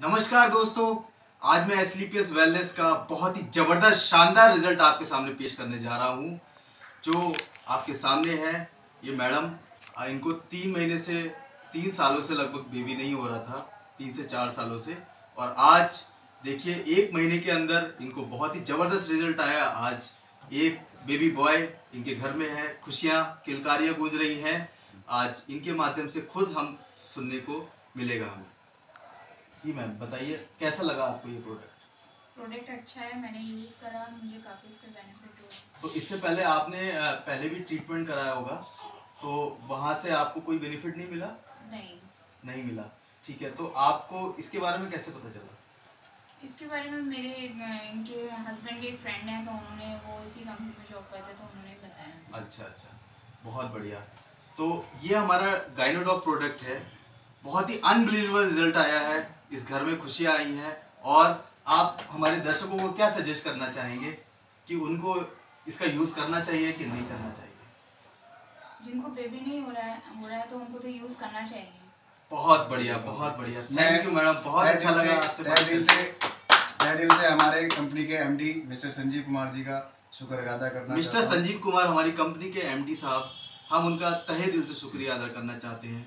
नमस्कार दोस्तों, आज मैं एसलीपीएस वेलनेस का बहुत ही ज़बरदस्त, शानदार रिज़ल्ट आपके सामने पेश करने जा रहा हूँ, जो आपके सामने है। ये मैडम इनको तीन महीने से, तीन सालों से लगभग बेबी नहीं हो रहा था, तीन से चार सालों से। और आज, देखिए, एक महीने के अंदर इनको बहुत ही ज़बरदस्त रिज़ल्ट आया। आज एक बेबी बॉय इनके घर में है, खुशियाँ, किलकारियाँ गूंज रही हैं। आज इनके माध्यम से खुद हम सुनने को मिलेगा हमें। जी मैम बताइए कैसा लगा आपको ये प्रोडक्ट प्रोडक्ट अच्छा है मैंने यूज़ करा मुझे काफ़ी इससे बेनिफिट हुआ। तो इससे पहले आपने पहले भी ट्रीटमेंट कराया होगा तो वहाँ से आपको कोई बेनिफिट नहीं मिला? नहीं। नहीं मिला। ठीक है तो आपको इसके बारे में कैसे पता चला? इसके बारे में मेरे इनके हस्बैंड के एक फ्रेंड हैं तो उन्होंने वो इसी कंपनी में जॉब करते तो उन्होंने बताया। अच्छा अच्छा। बहुत बढ़िया। तो ये हमारा गाइनोडॉग प्रोडक्ट है। बहुत ही अनबिलीवेबल रिज़ल्ट आया है इस घर में खुशियाँ आई हैं और आप हमारे दर्शकों को क्या सजेस्ट करना चाहेंगे कि उनको इसका यूज़ करना चाहिए कि नहीं करना चाहिए? जिनको बेबी नहीं हो रहा है हो रहा है तो उनको तो यूज़ करना चाहिए। बहुत बढ़िया बहुत बढ़िया। थैंक यू मैडम बहुत अच्छा लगा आपसे तहे बात दिल करके। से तहे दिल से हमारे कंपनी के एमडी मिस्टर संजीव कुमार जी का शुक्र अदा करना मिस्टर संजीव कुमार हमारी कंपनी के एमडी साहब हम उनका तहे दिल से शुक्रिया अदा करना चाहते हैं।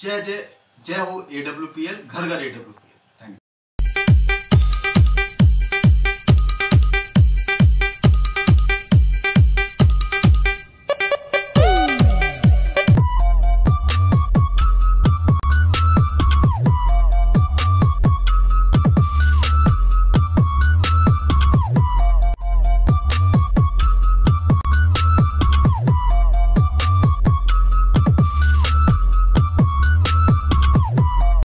जय जय जय हो ए डब्ल्यू पी एल घर घर ए डब्ल्यू